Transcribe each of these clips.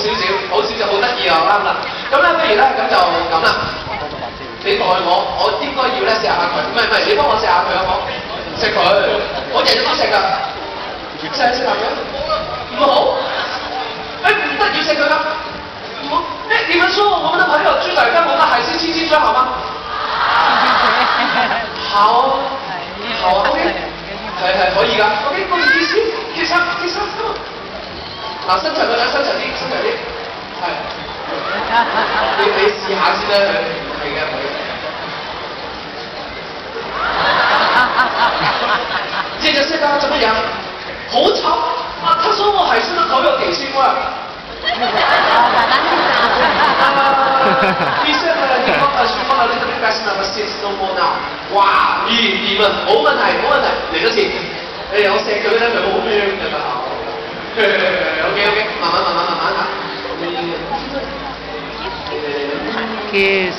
少少，好少少，好得意啊，啱啦。咁咧，不如咧，咁就咁啦。你代我，我應該要咧錫下佢。唔係唔係，你幫我錫下佢好唔好？錫佢，我日日都食噶。錫錫下佢，唔好。誒唔得要錫佢啦，唔好。誒點樣說？我們的朋友朱大根，我們還是親親相好嗎？好，好，OK，係係可以噶。嗱，身材佢啦，啲，身材啲，係，你你試下先啦，係嘅，係嘅。接隻是刚刚怎么样？好吵啊！他说我还是个好有点心味。你现在你放了，你放，你这个该是哪个线是都摸到？哇！你你们冇问题，冇问题，嚟多次，你有，我射佢咧，就冇咩嘅啦。慢慢慢慢慢慢！，kiss。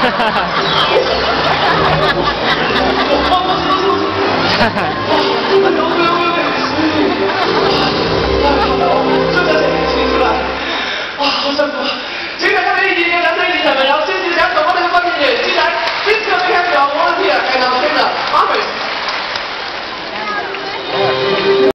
Ha ha ha.